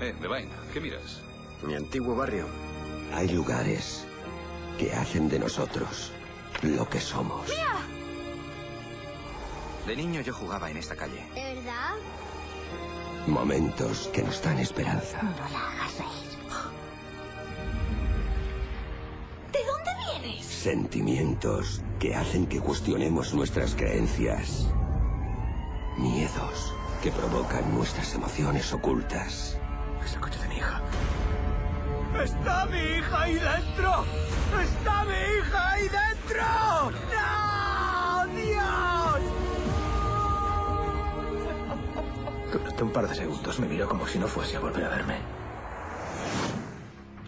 Eh, Devine, ¿qué miras? Mi antiguo barrio. Hay lugares que hacen de nosotros lo que somos. De niño yo jugaba en esta calle. ¿De verdad? Momentos que nos dan esperanza. No la hagas reír. ¿De dónde vienes? Sentimientos que hacen que cuestionemos nuestras creencias. Miedos que provocan nuestras emociones ocultas. Hija. ¡Está mi hija ahí dentro! ¡Está mi hija ahí dentro! ¡No! ¡Dios! Durante un par de segundos me miró como si no fuese a volver a verme.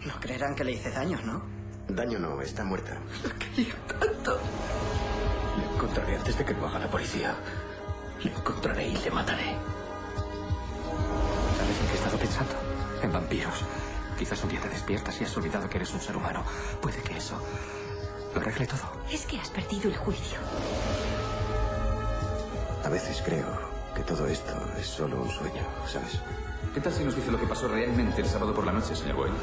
No creerán que le hice daño, ¿no? Daño no, está muerta. Quería tanto. Le encontraré antes de que lo haga la policía. Le encontraré y le mataré. En vampiros. Quizás un día te despiertas y has olvidado que eres un ser humano. Puede que eso lo arregle todo. Es que has perdido el juicio. A veces creo que todo esto es solo un sueño, ¿sabes? ¿Qué tal si nos dice lo que pasó realmente el sábado por la noche, señor Boyle?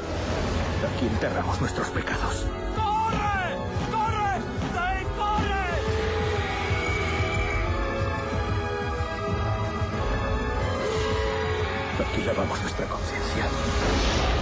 Aquí enterramos nuestros pecados. Aquí lavamos nuestra conciencia.